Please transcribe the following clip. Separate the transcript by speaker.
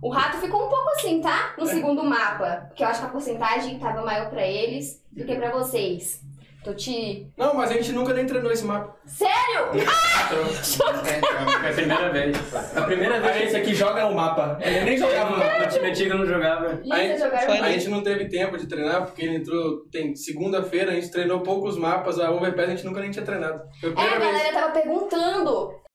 Speaker 1: O rato ficou um pouco assim, tá? No segundo mapa. Porque eu acho que a porcentagem tava maior pra eles do que pra vocês. Tô te.
Speaker 2: Não, mas a gente nunca nem treinou esse mapa.
Speaker 1: Sério?
Speaker 3: É, então, é, então, é a primeira vez.
Speaker 4: A primeira vez que esse aqui joga o é mapa. Ele nem jogava o mapa.
Speaker 3: A time antiga não jogava.
Speaker 2: Aí-
Speaker 1: vocês
Speaker 2: A gente não teve tempo de treinar, porque ele entrou. Tem segunda-feira, a gente treinou poucos mapas, a Overpass a gente nunca nem tinha treinado. Foi a
Speaker 1: É,
Speaker 2: primeira
Speaker 1: a
Speaker 2: vez.
Speaker 1: galera tava perguntando.